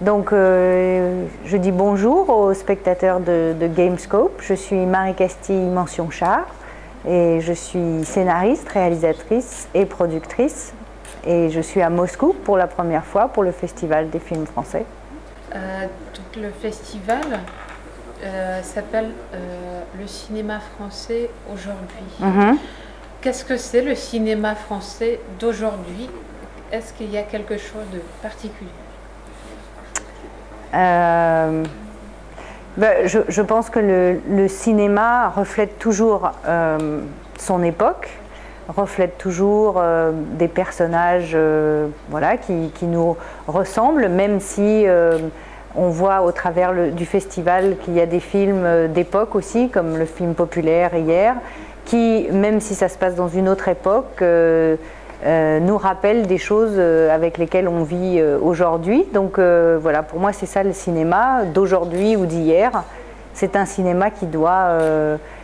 Donc, euh, je dis bonjour aux spectateurs de, Gamescope. Je suis Marie Castille Mention Char et je suis scénariste, réalisatrice et productrice. Et je suis à Moscou pour la première fois pour le Festival des films français. Euh, le festival euh, s'appelle le cinéma français aujourd'hui. Mhm. Qu'est-ce que c'est le cinéma français d'aujourd'hui? Est-ce qu'il y a quelque chose de particulier? Ben, je, pense que le, cinéma reflète toujours euh, son époque, reflète toujours euh, des personnages voilà, qui, nous ressemblent, même si on voit au travers du festival qu'il y a des films d'époque aussi, comme le film populaire hier, qui, même si ça se passe dans une autre époque, euh, nous rappelle des choses euh, avec lesquelles on vit euh, aujourd'hui. Donc voilà, pour moi c'est ça le cinéma d'aujourd'hui ou d'hier. C'est un cinéma qui doit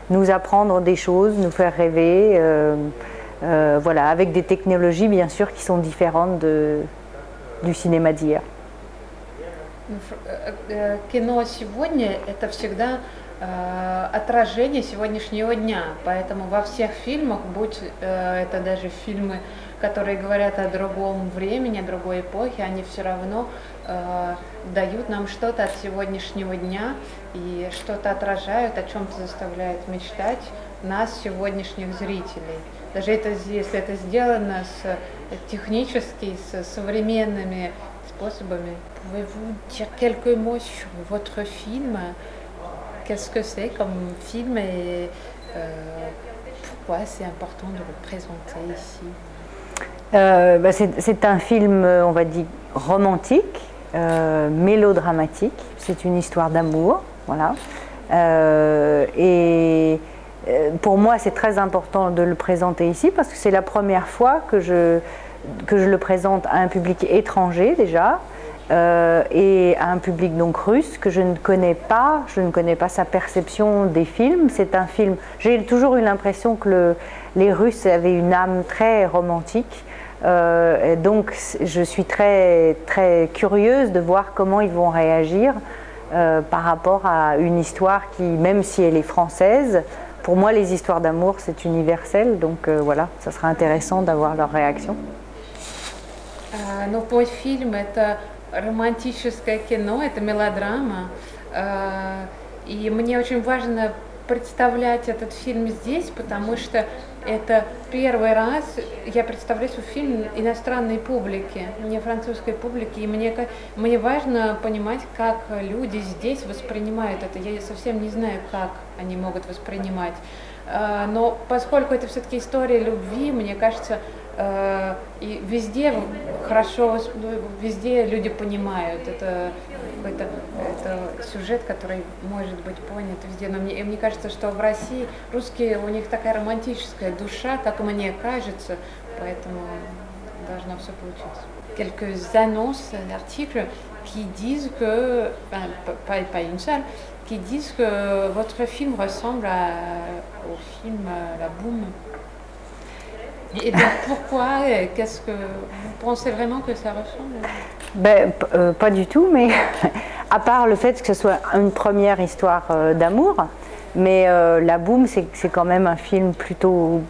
nous apprendre des choses, nous faire rêver, voilà, avec des technologies bien sûr qui sont différentes de, du cinéma d'hier. Кино сегодня – это всегда отражение сегодняшнего дня, поэтому во всех фильмах, будь это даже фильмы которые говорят о другом времени, о другой эпохе, они все равно э, дают нам что-то от сегодняшнего дня и что-то отражают, о чем-то заставляют мечтать нас, сегодняшних зрителей. Даже это, если это сделано с, технически, с современными способами. Pouvez-vous dire quelques mots sur votre film Qu'est-ce que c'est comme film et euh, pourquoi c'est important de le présenter ici Euh, bah, c'est un film, euh, on va dire, romantique, euh, mélodramatique. C'est une histoire d'amour, voilà. et pour moi, c'est très important de le présenter ici parce que c'est la première fois que je, que je le présente à un public étranger déjà. et à un public donc russe que je ne connais pas, je ne connais pas sa perception des films. C'est un film, j'ai toujours eu l'impression que le, les Russes avaient une âme très romantique euh, donc je suis très, très curieuse de voir comment ils vont réagir euh, par rapport à une histoire qui, même si elle est française, pour moi les histoires d'amour c'est universel, donc euh, voilà, ça sera intéressant d'avoir leur réaction. Но по фильм это романтическое кино, это мелодрама. И мне очень важно представлять этот фильм здесь, потому что это первый раз я представляю свой фильм иностранной публике, не французской публике, и мне, мне важно понимать, как люди здесь воспринимают это. Я совсем не знаю, как они могут воспринимать. А, но поскольку это все-таки история любви, мне кажется, и везде хорошо, ну, везде люди понимают. Это какой-то это сюжет, который может быть понят везде. Но мне, мне кажется, что в России русские, у них такая романтическая душа, как мне кажется, поэтому должно все получиться. Quelques annonces d'articles qui disent que, enfin, pas, pas une seule, qui disent que votre film ressemble à, au film La Boum. Et donc pourquoi Qu'est-ce que vous pensez vraiment que ça ressemble? Ben, euh, Pas du tout, mais à part le fait que ce soit une première histoire euh, d'amour, mais euh, La Boum, c'est quand même un film plutôt.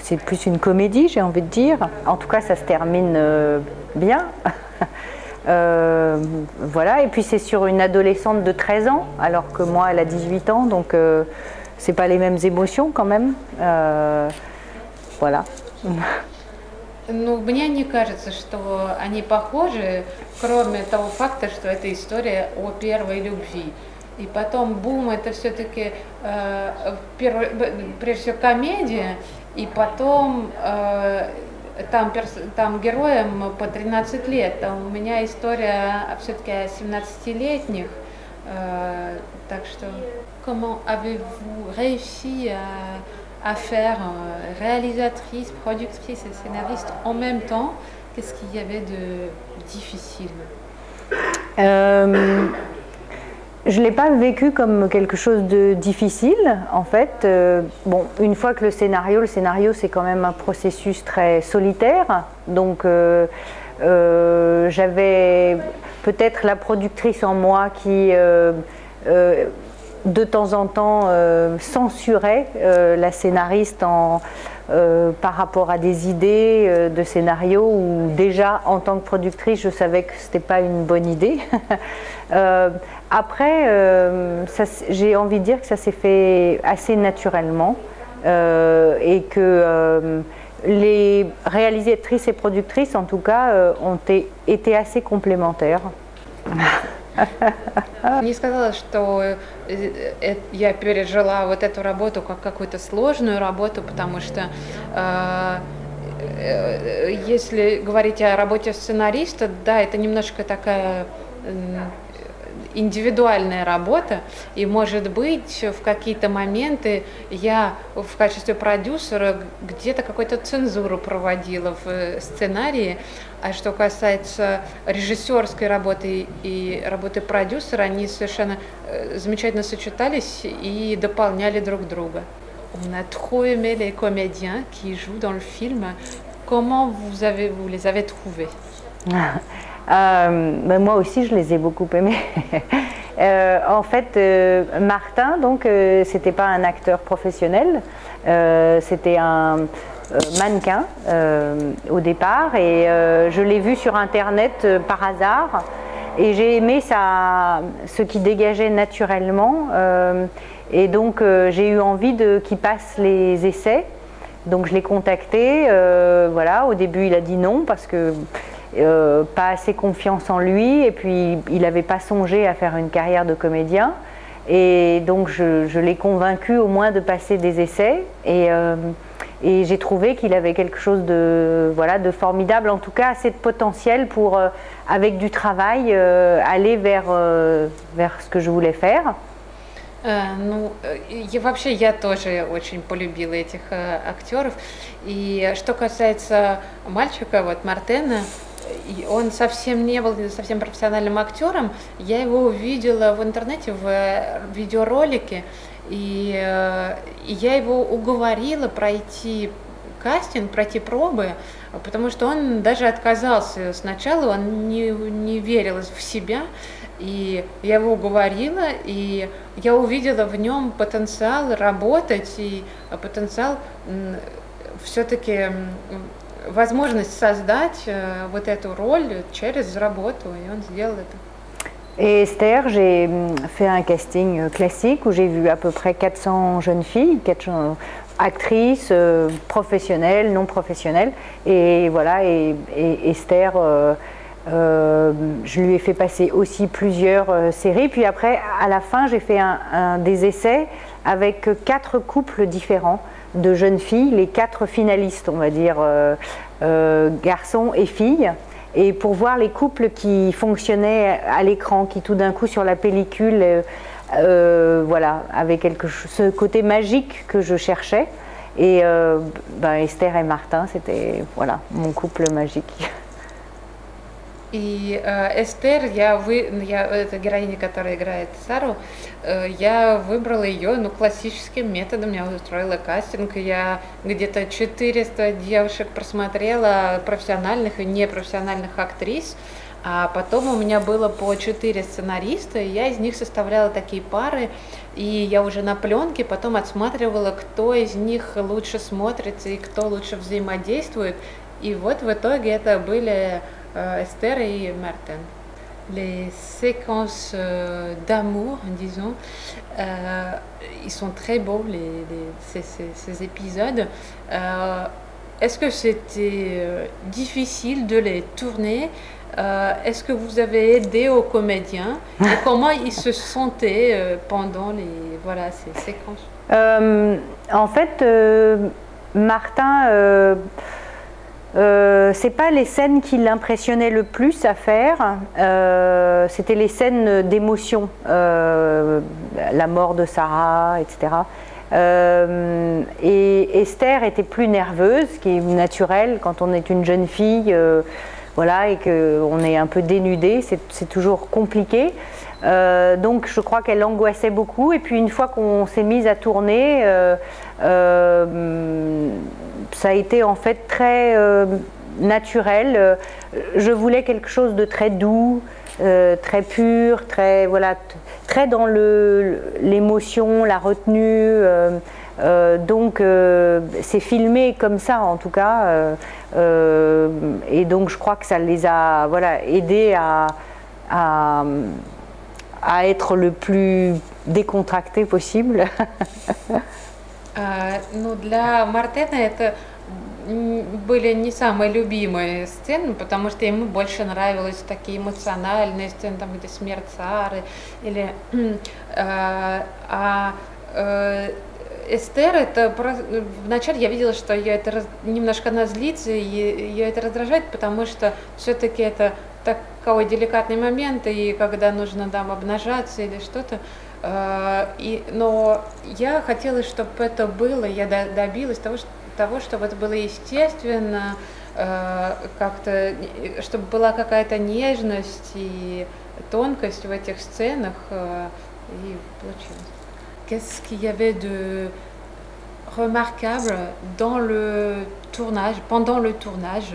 c'est plus une comédie, j'ai envie de dire. En tout cas, ça se termine bien. voilà, et puis c'est sur une adolescente de 13 ans, alors que moi, elle a 18 ans, donc c'est pas les mêmes émotions quand même. Voilà. Ну, мне не кажется, что они похожи, кроме того факта, что это история о первой любви. И потом бум это все-таки э, прежде всего комедия, и потом э, там, перс, там героям по 13 лет. Там у меня история все-таки о 17-летних. Э, так что, comment avez-vous réussi à à faire euh, réalisatrice, productrice et scénariste en même temps. Qu'est-ce qu'il y avait de difficile? Euh, Je ne l'ai pas vécu comme quelque chose de difficile. En fait, euh, bon, une fois que le scénario, le scénario c'est quand même un processus très solitaire. Donc j'avais peut-être la productrice en moi qui de temps en temps censurait la scénariste en, par rapport à des idées de scénario où déjà en tant que productrice je savais que ce n'était pas une bonne idée. après, j'ai envie de dire que ça s'est fait assez naturellement. Euh, et que euh, les réalisatrices et productrices, en tout cas, euh, ont été assez complémentaires. Не сказала, что я пережила вот эту работу как какую-то сложную работу, потому что если говорить о работе сценариста, да, это немножко такая индивидуальная работа, и, может быть, в какие-то моменты я в качестве продюсера где-то какую-то цензуру проводила в э, сценарии, а что касается режиссерской работы и работы продюсера, они совершенно э, замечательно сочетались и дополняли друг друга. On a trop aimé les comédiens qui jouent dans le film. Comment vous, avez, vous les avez trouvés Euh, ben, moi aussi, je les ai beaucoup aimés. Euh, en fait, euh, Martin, donc, c'était pas un acteur professionnel, c'était un mannequin au départ, et je l'ai vu sur Internet par hasard, et j'ai aimé ça, ce qui dégageait naturellement, et donc j'ai eu envie qu'il passe les essais. Donc je l'ai contacté, voilà. Au début, il a dit non parce que euh, pas assez confiance en lui, et puis il n'avait pas songé à faire une carrière de comédien. Et donc je, l'ai convaincu au moins de passer des essais, et, euh, et j'ai trouvé qu'il avait quelque chose de, voilà, de formidable, en tout cas assez de potentiel pour, euh, avec du travail, aller vers, vers ce que je voulais faire. Ну, я, вообще я тоже очень полюбила этих актеров. И что касается мальчика, вот Мартена, он совсем не был совсем профессиональным актером. Я его увидела в интернете, в видеоролике, и, э, и я его уговорила пройти кастинг, пройти пробы, потому что он даже отказался сначала, он не, не верил в себя, и я его уговорила, и я увидела в нем потенциал работать и потенциал все-таки возможность создать э, вот эту роль через работу, et on сделал это. Et Esther, j'ai fait un casting classique où j'ai vu à peu près 400 jeunes filles, 400 actrices, euh, professionnelles, non professionnelles. Et voilà, et, Esther, euh, euh, je lui ai fait passer aussi plusieurs séries. Puis après, à la fin, j'ai fait un, des essais avec quatre couples différents de jeunes filles, les quatre finalistes, on va dire, euh, euh, garçons et filles, et pour voir les couples qui fonctionnaient à l'écran, qui tout d'un coup sur la pellicule, euh, voilà, avaient quelque ce côté magique que je cherchais. Et ben, Esther et Martin, c'était voilà mon couple magique. И э, Эстер, я, вы, я, это героиня, которая играет Сару, э, я выбрала ее ну, классическим методом, я устроила кастинг, я где-то 400 девушек просмотрела, профессиональных и непрофессиональных актрис, а потом у меня было по 4 сценариста, и я из них составляла такие пары, и я уже на пленке потом отсматривала, кто из них лучше смотрится и кто лучше взаимодействует. И вот в итоге это были Esther et Martin. Les séquences euh, d'amour, disons, euh, ils sont très beaux, les, ces, épisodes. Est-ce que c'était difficile de les tourner? Est-ce que vous avez aidé aux comédiens? Et Comment ils se sentaient pendant les, voilà, ces séquences? En fait, Martin euh, c'est pas les scènes qui l'impressionnaient le plus à faire, euh, c'était les scènes d'émotion, euh, la mort de Sarah, etc. et Esther était plus nerveuse, ce qui est naturel quand on est une jeune fille, voilà, et qu'on est un peu dénudé, c'est toujours compliqué. donc je crois qu'elle angoissait beaucoup. Et puis une fois qu'on s'est mise à tourner, ça a été en fait très euh, naturel. Euh, je voulais quelque chose de très doux, très pur, très voilà, très dans l'émotion, la retenue. donc c'est filmé comme ça en tout cas, et donc je crois que ça les a voilà aidés à, à, à être le plus décontracté possible. ну, для Мартена это были не самые любимые сцены, потому что ему больше нравились такие эмоциональные сцены, там где смерть Сары, или э, а э, Эстер, это вначале я видела, что ее это раз, немножко она злится, и ее это раздражает, потому что все-таки это такой деликатный момент, и когда нужно там обнажаться или что-то, и, но я хотела, чтобы это было, я добилась того, что того, чтобы это было естественно, э, как-то, чтобы была какая-то нежность и тонкость в этих сценах, э, и получилось. Qu'est-ce qu'il y avait de remarquable dans le tournage, pendant le tournage,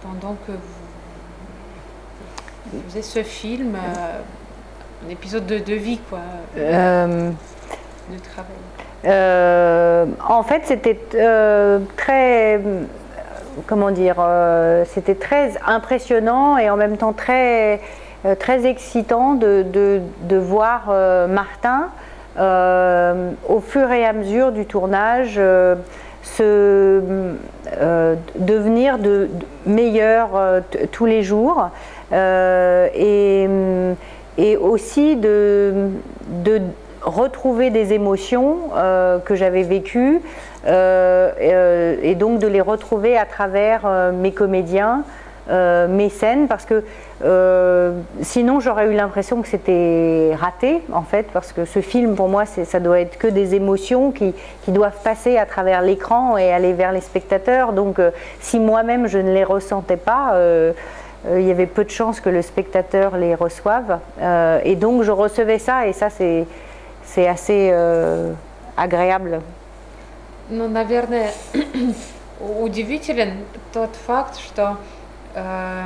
pendant que vous, vous faisiez ce film, euh, un épisode de, de vie, quoi, euh, de travail. Euh, en fait, c'était euh, très, comment dire, c'était très impressionnant et en même temps très, très excitant de, de, voir Martin au fur et à mesure du tournage se devenir de, meilleur tous les jours. Et, et aussi de, retrouver des émotions euh, que j'avais vécues euh, euh, et donc de les retrouver à travers mes comédiens, mes scènes, parce que sinon j'aurais eu l'impression que c'était raté en fait, parce que ce film pour moi ça doit être que des émotions qui, qui doivent passer à travers l'écran et aller vers les spectateurs. Donc si moi-même je ne les ressentais pas, il y avait peu de chances que le spectateur les reçoive. et donc je recevais ça, et ça c'est c'est assez euh, agréable. Ну, наверное, удивителен тот факт, что э,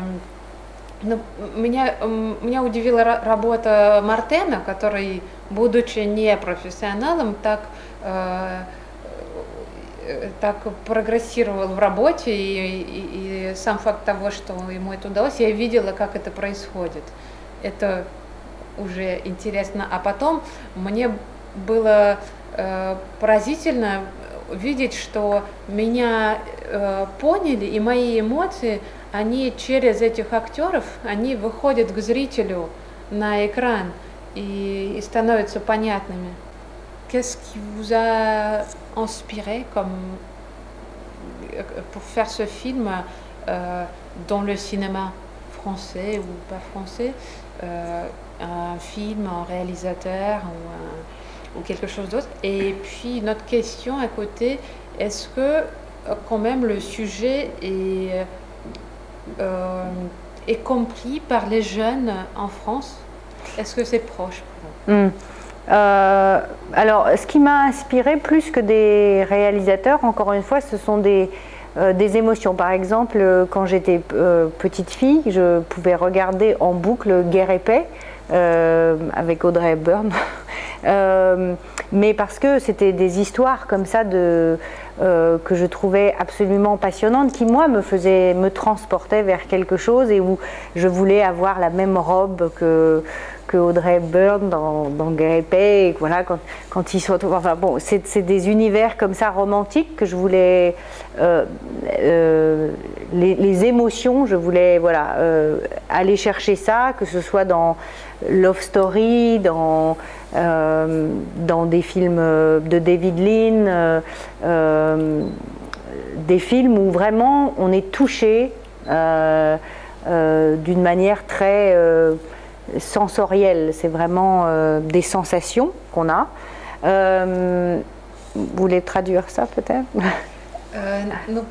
ну, меня, меня удивила работа Мартена, который, будучи не профессионалом, так, э, так прогрессировал в работе, и, и, и сам факт того, что ему это удалось, я видела, как это происходит. Это уже интересно. А потом мне было э, поразительно видеть, что меня э, поняли, и мои эмоции, они через этих актеров, они выходят к зрителю на экран и, и становятся понятными. Qu'est-ce qui vous a inspiré comme, pour faire ce film euh, dans le cinéma français ou pas français euh, un film, un réalisateur ou, quelque chose d'autre? Et puis notre question à côté, est-ce que euh, quand même le sujet est, compris par les jeunes en France? Est-ce que c'est proche hmm. Euh, alors, ce qui m'a inspiré plus que des réalisateurs, encore une fois, ce sont des, des émotions. Par exemple, quand j'étais petite fille, je pouvais regarder en boucle Guerre et paix euh, avec Audrey Hepburn. Euh, mais parce que c'était des histoires comme ça euh, que je trouvais absolument passionnantes, qui moi me faisaient, me transportaient vers quelque chose et où je voulais avoir la même robe que, que Audrey Hepburn dans, dans et voilà, quand, quand ils sont. Enfin bon, c'est des univers comme ça romantiques que je voulais. les, les, émotions, je voulais voilà, aller chercher ça, que ce soit dans love story, dans, euh, dans des films de David Lean, euh, euh, des films où vraiment on est touché d'une manière très sensorielle. C'est vraiment des sensations qu'on a. vous voulez traduire ça peut-être ну,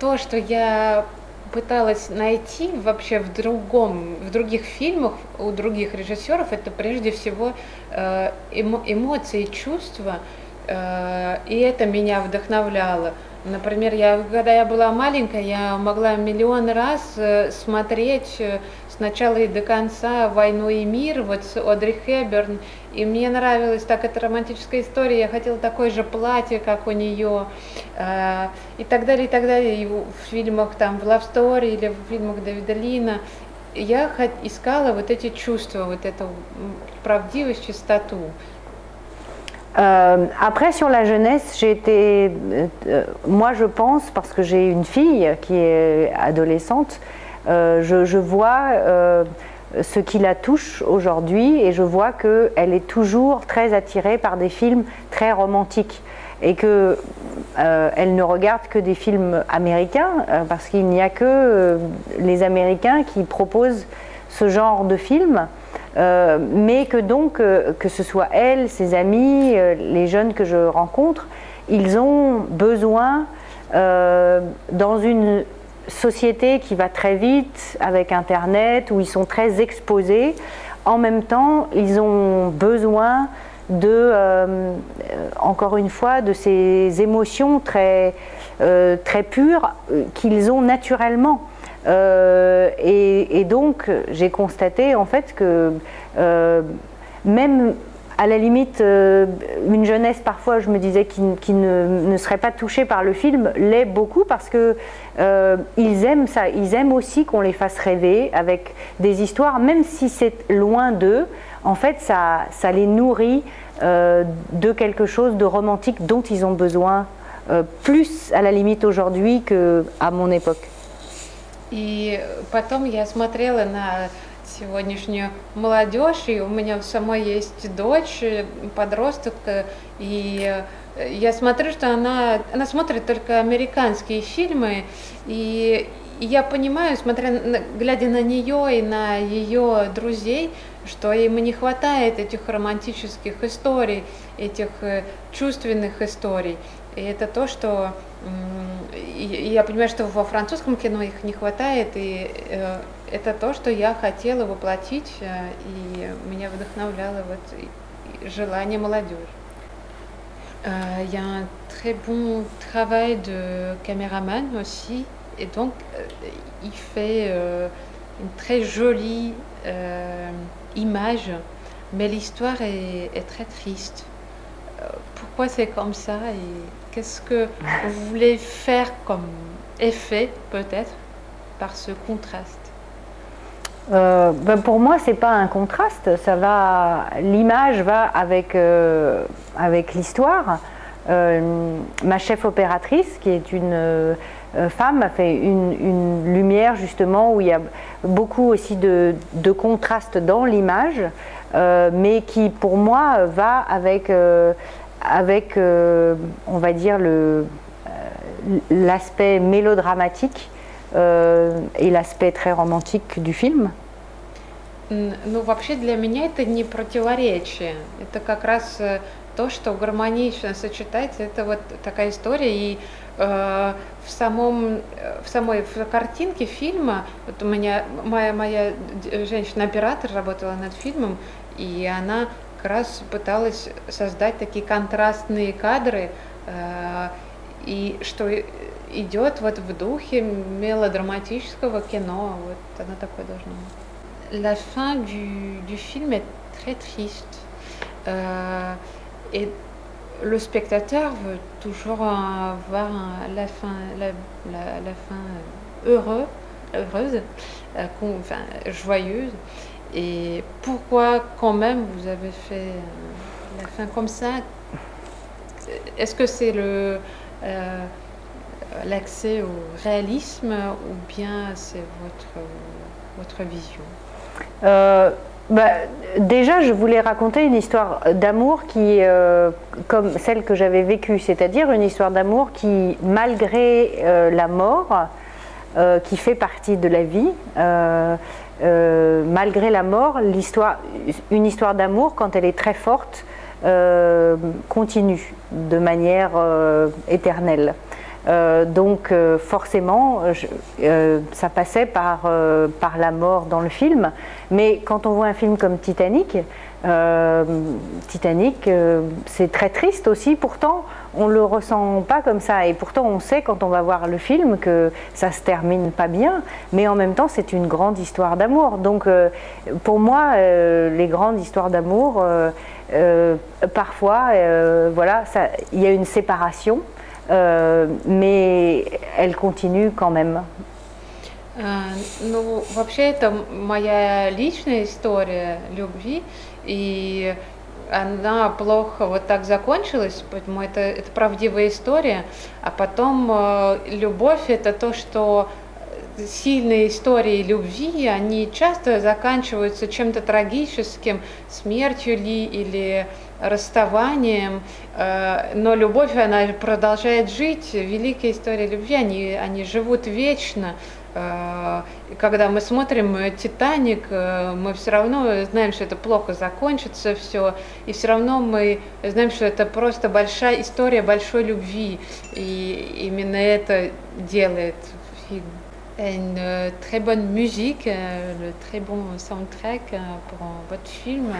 то, что я пыталась найти вообще в другом, в других фильмах у других режиссеров, это прежде всего э, эмо, эмоции, чувства, э, и это меня вдохновляло. Например, я, когда я была маленькая, я могла миллион раз э, смотреть с начала и до конца «Войну и мир», вот с Одри Хэбберн, и мне нравилась так эта романтическая история, я хотела такое же платье, как у нее, э, и так далее, и так далее, и в фильмах там в Love Story или в фильмах Дэвида Лина, я искала вот эти чувства, вот эту правдивость, чистоту. Euh, après, sur la jeunesse, j'ai été. Euh, moi, je pense, parce que j'ai une fille qui est adolescente, je, je, vois euh, ce qui la touche aujourd'hui et je vois qu'elle est toujours très attirée par des films très romantiques et que euh, ne regarde que des films américains parce qu'il n'y a que les Américains qui proposent ce genre de films. Euh, mais que donc, euh, que ce soit elle, ses amis, euh, les jeunes que je rencontre, ils ont besoin, dans une société qui va très vite avec Internet, où ils sont très exposés, en même temps, ils ont besoin de, encore une fois, de ces émotions très, très pures qu'ils ont naturellement. Euh, et, donc, j'ai constaté en fait que euh, même à la limite, euh, une jeunesse parfois, je me disais, qui, ne, serait pas touchée par le film, l'est beaucoup parce que ils aiment ça. Ils aiment aussi qu'on les fasse rêver avec des histoires, même si c'est loin d'eux. En fait, ça, ça les nourrit de quelque chose de romantique dont ils ont besoin, plus à la limite aujourd'hui qu'à mon époque. И потом я смотрела на сегодняшнюю молодежь, и у меня самой есть дочь, подросток, и я смотрю, что она, она смотрит только американские фильмы, и я понимаю, смотря, глядя на нее и на ее друзей, что им не хватает этих романтических историй, этих э, чувственных историй. И это то, что и я понимаю, что во французском кино их не хватает, и э, это то, что я хотела воплотить, э, и меня вдохновляло вот желание молодежи. Euh, il y a un très bon travail de caméraman aussi, et donc euh, il fait euh, une très jolie euh, image, mais l'histoire est, est, très triste. Euh, pourquoi c'est comme ça et Qu'est-ce que vous voulez faire comme effet, peut-être, par ce contraste euh, ben pour moi, c'est pas un contraste. Ça va, l'image va avec euh, avec l'histoire. Euh, ma chef opératrice, qui est une femme, a fait une, lumière justement où il y a beaucoup aussi de, de contraste dans l'image, mais qui pour moi va avec avec, euh, on va dire, euh, l'aspect mélodramatique euh, и l'aspect très romantique du film. Ну, вообще для меня это не противоречие. Это как раз то, что гармонично сочетается. Это вот такая история. И э, в, самом, в самой в картинке фильма, вот у меня моя, моя женщина-оператор работала над фильмом, и она как раз пыталась создать такие контрастные кадры, э, и что идет вот в духе мелодраматического кино. Вот оно такое должно быть. La fin du, du film est très triste. Euh, et le spectateur veut toujours avoir la fin, la, la, la fin heureux, heureuse, euh, enfin, joyeuse. Et pourquoi quand même vous avez fait euh, la fin comme ça Est-ce que c'est le euh, l'accès au réalisme ou bien c'est votre, votre vision? Euh, bah, déjà, je voulais raconter une histoire d'amour qui, comme celle que j'avais vécue, c'est-à-dire une histoire d'amour qui, malgré la mort, qui fait partie de la vie, euh, malgré la mort, une histoire d'amour, quand elle est très forte, euh, continue de manière euh, éternelle. donc forcément, ça passait par la mort dans le film. Mais quand on voit un film comme Titanic, Euh, Titanic, euh, c'est très triste aussi, pourtant on le ressent pas comme ça, et pourtant on sait quand on va voir le film que ça se termine pas bien, mais en même temps c'est une grande histoire d'amour. Donc euh, pour moi, les grandes histoires d'amour, parfois, voilà, il y a une séparation, mais elle continue quand même. Ну, вообще это моя личная история любви, И она плохо вот так закончилась, поэтому это, это правдивая история. А потом э, любовь это то, что сильные истории любви, они часто заканчиваются чем-то трагическим, смертью ли или расставанием, э, но любовь, она продолжает жить, великие истории любви, они, они живут вечно, когда мы смотрим э, «Титаник», э, мы все равно знаем, что это плохо закончится все, и все равно мы знаем, что это просто большая история большой любви, и именно это делает фильм. Une très bonne musique, le très bon soundtrack pour votre film,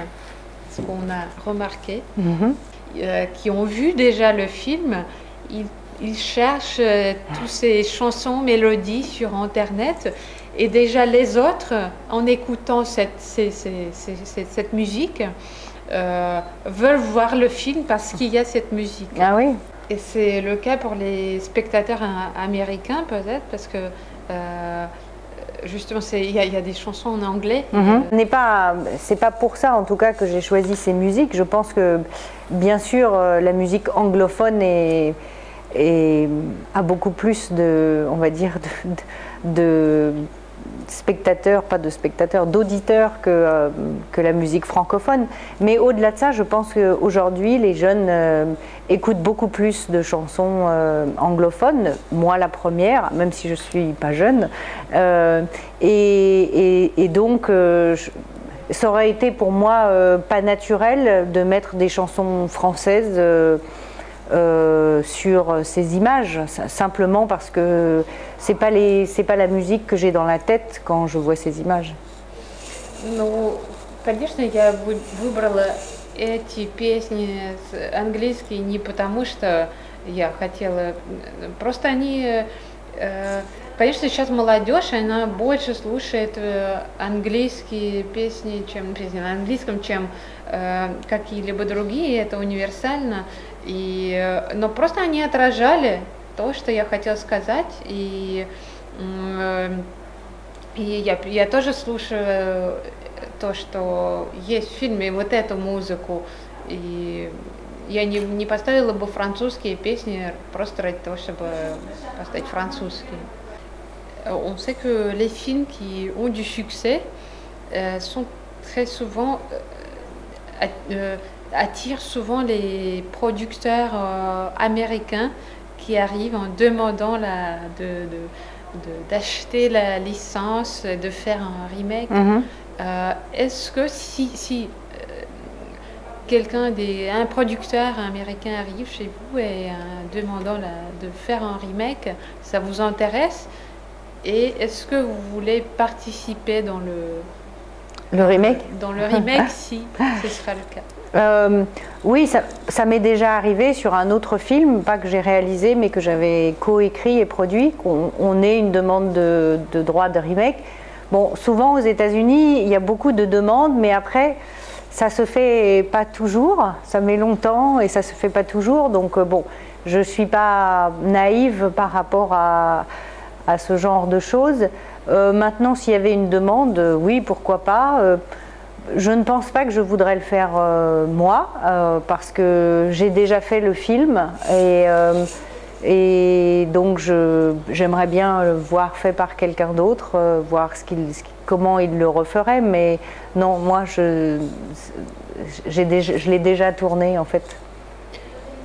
ce qu'on a remarqué, mm -hmm. qui ont vu déjà le film, ils il cherche euh, toutes ces chansons, mélodies sur Internet. Et déjà les autres, en écoutant cette, cette musique, euh, veulent voir le film parce qu'il y a cette musique. Ah oui. Et c'est le cas pour les spectateurs américains peut-être parce que euh, justement il y, y, a des chansons en anglais. Mm n'est pas c'est pas pour ça en tout cas que j'ai choisi ces musiques. Je pense que bien sûr la musique anglophone est et a beaucoup plus de, on va dire, de, spectateurs, pas de spectateurs, d'auditeurs que, euh, que la musique francophone. Mais au-delà de ça, je pense qu'aujourd'hui, les jeunes euh, écoutent beaucoup plus de chansons euh, anglophones, moi la première, même si je suis pas jeune. Et, donc, ça aurait été pour moi pas naturel de mettre des chansons françaises euh, sur ces images, simplement parce que c'est pas pas la musique que j'ai dans la tête quand je vois ces images. Ну, конечно, я выбрала эти песни английские не потому, что я хотела, просто они э, Конечно, сейчас молодежь, она больше слушает э, английские песни, чем песни на английском, чем э, какие-либо другие, это универсально. И, но просто они отражали то, что я хотела сказать, и, и я, я тоже слушаю то, что есть в фильме, вот эту музыку, и я не, не поставила бы французские песни просто ради того, чтобы поставить французские. On sait que les films qui ont du succès euh, sont très souvent euh, euh, attirent souvent les producteurs euh, américains qui arrivent en demandant la, de, d'acheter la licence, de faire un remake. Mhm. Euh, est-ce que si, si euh, quelqu'un, des, un producteur américain arrive chez vous et demandant de faire un remake, ça vous intéresse? Et est-ce que vous voulez participer dans le... Le remake? Dans le remake, si ce sera le cas. Euh, oui, ça, m'est déjà arrivé sur un autre film, pas que j'ai réalisé, mais que j'avais coécrit et produit, qu'on on ait une demande de, droit de remake. Bon, souvent aux États-Unis, il y a beaucoup de demandes, mais après, ça se fait pas toujours. Ça met longtemps et ça se fait pas toujours. Donc euh, bon, je suis pas naïve par rapport à, à ce genre de choses. Euh, maintenant, s'il y avait une demande, oui, pourquoi pas Je ne pense pas que je voudrais le faire euh, moi, euh, parce que j'ai déjà fait le film et, euh, et donc j'aimerais bien le voir fait par quelqu'un d'autre, voir ce qu'il, comment il le referait, mais non, moi je, j'ai déjà, je l'ai déjà tourné en fait.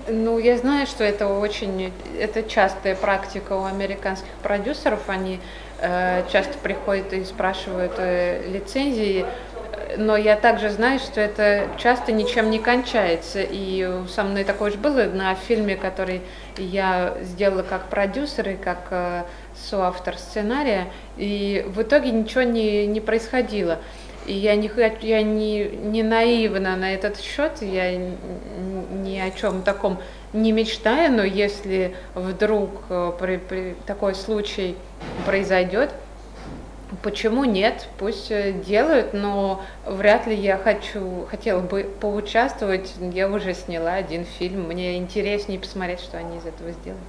Ну, я знаю, что это очень, это частая практика у американских продюсеров. Они э, часто приходят и спрашивают э, лицензии Но я также знаю, что это часто ничем не кончается. И со мной такое же было на фильме, который я сделала как продюсер и как э, соавтор сценария. И в итоге ничего не, не происходило. И я не, я не, не наивна на этот счет, я ни о чем таком не мечтаю, но если вдруг э, при, при такой случай произойдет, почему нет, пусть э, делают, но вряд ли я хочу, хотела бы поучаствовать, я уже сняла один фильм, мне интереснее посмотреть, что они из этого сделают.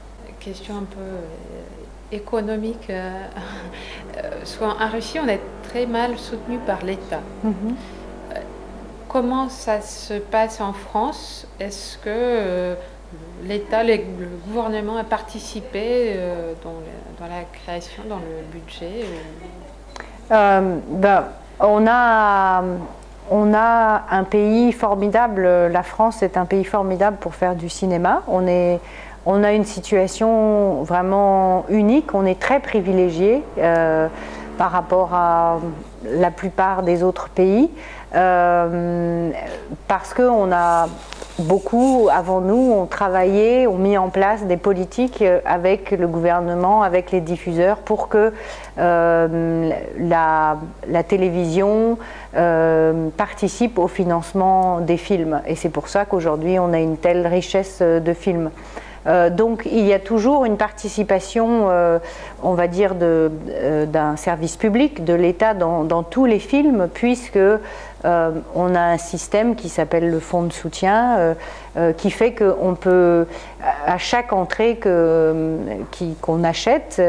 Question un peu euh, économique. Euh, en Russie, on est très mal soutenu par l'État. Mm -hmm. Comment ça se passe en France Est-ce que euh, l'État, le gouvernement a participé euh, dans, la création, dans le budget euh, ben, on, a, on a un pays formidable, la France est un pays formidable pour faire du cinéma. On, est, on a une situation vraiment unique, on est très privilégié euh, par rapport à la plupart des autres pays. Parce qu'on a beaucoup avant nous ont travaillé, ont mis en place des politiques avec le gouvernement, avec les diffuseurs pour que euh, la, télévision euh, participe au financement des films. Et c'est pour ça qu'aujourd'hui on a une telle richesse de films. Euh, donc il y a toujours une participation, euh, on va dire, d'un service public, de l'État dans, tous les films, puisque euh, on a un système qui s'appelle le fonds de soutien, euh, euh, qui fait qu'on peut, à chaque entrée qu'on achète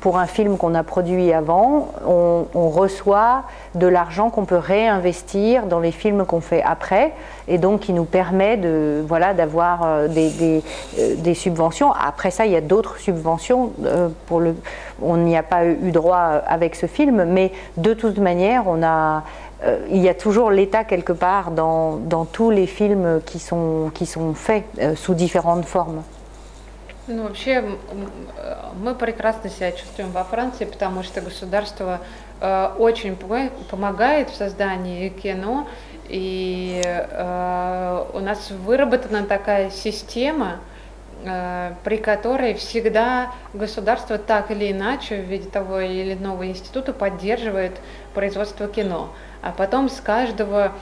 pour un film qu'on a produit avant, on, reçoit de l'argent qu'on peut réinvestir dans les films qu'on fait après, et donc qui nous permet de voilà d'avoir des, subventions. Après ça, il y a d'autres subventions pour le, on n'y a pas eu droit avec ce film, mais de toute manière, on a euh, il y a toujours l'État quelque part dans, dans, tous les films qui sont, qui sont faits euh, sous différentes formes. Ну, вообще, мы прекрасно себя чувствуем во Франции, потому что государство э, очень помогает в создании кино, и э, у нас выработана такая система, э, при которой всегда государство так или иначе в виде того или иного института поддерживает производство кино а потом с каждого,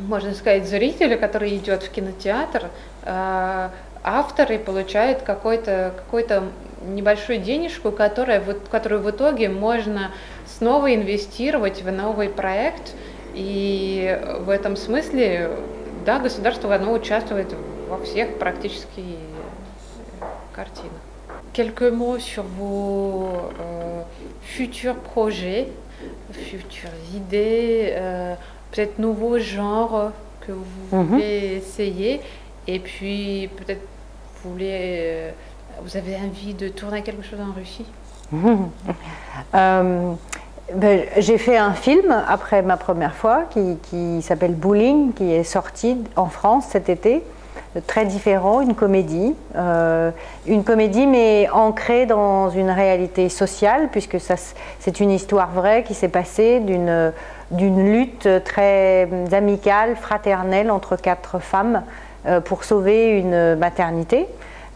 можно сказать, зрителя, который идет в кинотеатр, а, авторы получают какой-то какой то небольшую денежку, которая, которую в итоге можно снова инвестировать в новый проект. И в этом смысле, да, государство оно участвует во всех практически картинах. Quelques mots sur vos euh, futurs projets futures idées, euh, peut-être nouveaux genres que vous mhm. voulez essayer. Et puis peut-être vous voulez, euh, vous avez envie de tourner quelque chose en Russie? Euh, ben, j'ai fait un film après ma première fois qui, qui s'appelle Bowling, qui est sorti en France cet été très différent, une comédie, euh, une comédie mais ancrée dans une réalité sociale puisque c'est une histoire vraie qui s'est passée d'une d'une lutte très amicale, fraternelle entre quatre femmes euh, pour sauver une maternité.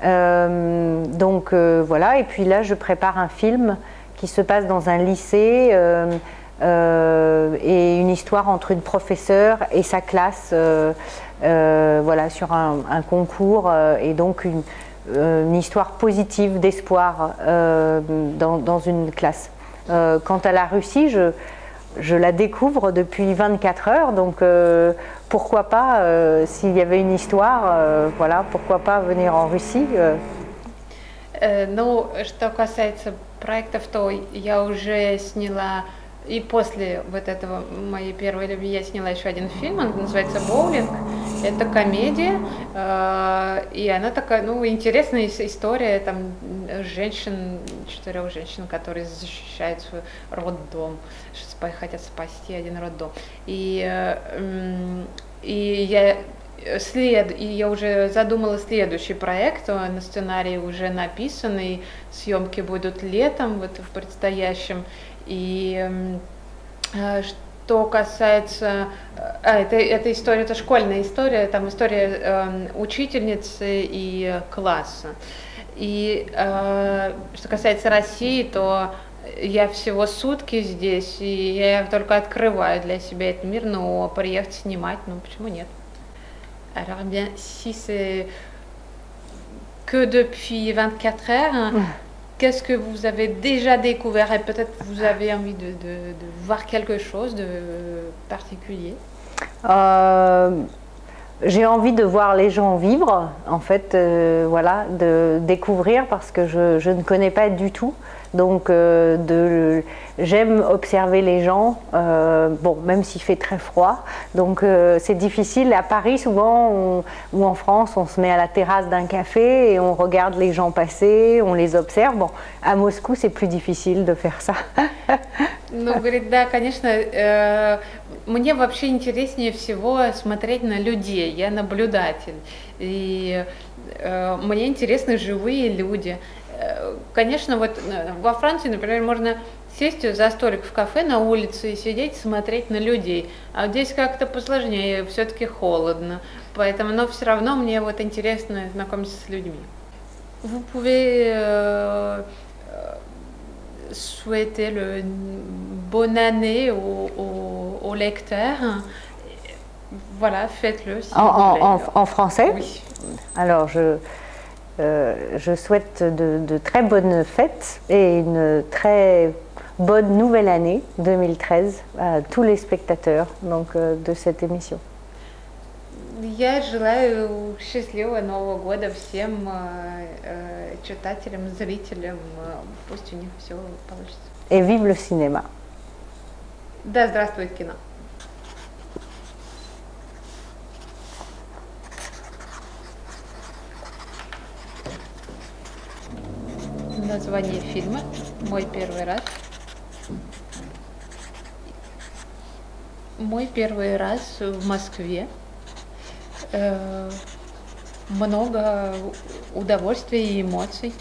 Euh, donc voilà, et puis là je prépare un film qui se passe dans un lycée et une histoire entre une professeure et sa classe. Euh, voilà, sur un, concours euh, et donc une, euh, une histoire positive d'espoir dans, une classe. quant à la Russie, je, je, la découvre depuis 24 heures, donc pourquoi pas, s'il y avait une histoire, voilà, pourquoi pas venir en Russie Ну, что касается проектов, то я уже сняла И после вот этого моей первой любви я сняла еще один фильм, он называется «Боулинг». Это комедия, э, и она такая, ну, интересная история, там, женщин, четырех женщин, которые защищают свой роддом, хотят спасти один роддом. И, э, и я след, и я уже задумала следующий проект, на сценарии уже написанный, съемки будут летом, вот в предстоящем, и э, что касается, а, это, это история, это школьная история, там история э, учительницы и класса. И э, что касается России, то я всего sутки здесь, и я только открываю для себя этот мир, но приехать снимать, ну почему нет? Alors bien, si c'est que depuis 24 heures, qu'est-ce que vous avez déjà découvert et peut-être vous avez envie de, voir quelque chose de particulier? Euh, j'ai envie de voir les gens vivre, en fait, euh, voilà, de découvrir parce que je ne connais pas du tout. Donc, euh, de, j'aime observer les gens, euh, bon, même s'il fait très froid. Donc, euh, c'est difficile. À Paris, souvent, on- ou en France, on se met à la terrasse d'un café et on regarde les gens passer, on les observe. Bon, à Moscou, c'est plus difficile de faire ça. Ну, говорит, да, конечно, э, мне вообще интереснее всего смотреть на людей, я наблюдатель. И э, мне интересны живые люди. Э, Конечно, вот э, во Франции, например, можно сесть за столик в кафе на улице и сидеть, смотреть на людей. А здесь как-то посложнее, все-таки холодно. Поэтому, но все равно мне вот интересно знакомиться с людьми. Vous pouvez euh, euh, souhaiter le bonne année aux, aux- aux lecteurs. Voilà, faites-le. En, en- en- en français Oui. Alors, je, je souhaite de, de très bonnes fêtes et une très bonne nouvelle année 2013 à tous les spectateurs donc, euh, de cette émission. Я желаю счастливого Нового года всем э, э, читателям, зрителям. Э, Пусть у них все получится. Et vive le cinéma. Да, здравствует кино. Название фильма «Мой первый раз». Мой первый раз в Москве. Э, Много удовольствия и эмоций.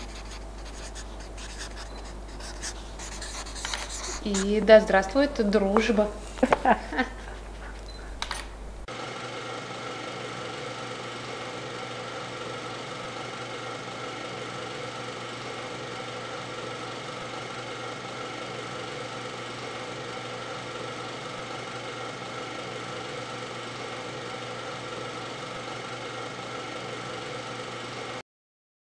И да здравствует дружба.